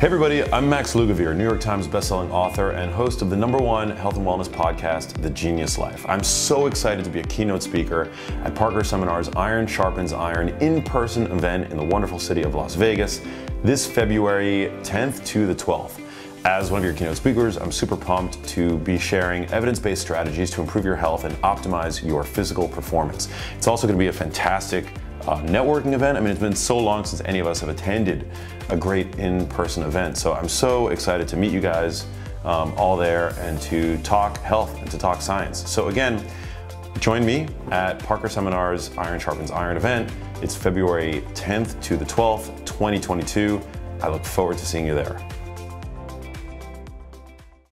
Hey everybody, I'm Max Lugavere, New York Times bestselling author and host of the number one health and wellness podcast, The Genius Life. I'm so excited to be a keynote speaker at Parker Seminars Iron Sharpens Iron in-person event in the wonderful city of Las Vegas this February 10th to the 12th. As one of your keynote speakers, I'm super pumped to be sharing evidence-based strategies to improve your health and optimize your physical performance. It's also going to be a fantastic uh, networking event. I mean, it's been so long since any of us have attended a great in-person event. So I'm so excited to meet you guys um, all there and to talk health and to talk science. So again, join me at Parker Seminars Iron Sharpens Iron event. It's February 10th to the 12th, 2022. I look forward to seeing you there.